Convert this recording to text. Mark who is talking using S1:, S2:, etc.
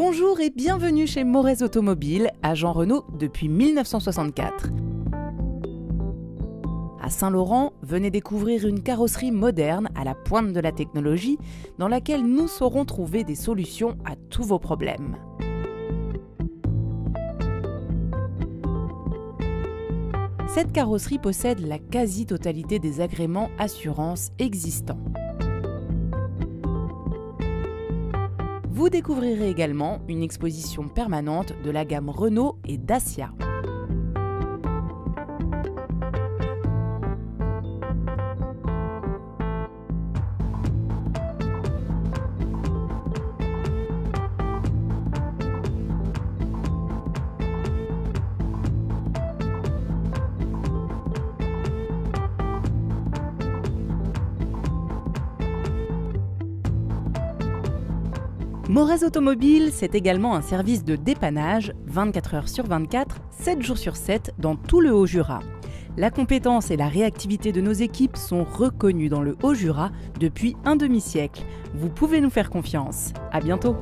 S1: Bonjour et bienvenue chez Morez Automobile, agent Renault depuis 1964. À Saint-Laurent, venez découvrir une carrosserie moderne à la pointe de la technologie dans laquelle nous saurons trouver des solutions à tous vos problèmes. Cette carrosserie possède la quasi-totalité des agréments assurance existants. Vous découvrirez également une exposition permanente de la gamme Renault et Dacia. Morez Automobile, c'est également un service de dépannage 24 heures sur 24, 7 jours sur 7 dans tout le Haut-Jura. La compétence et la réactivité de nos équipes sont reconnues dans le Haut-Jura depuis un demi-siècle. Vous pouvez nous faire confiance. À bientôt!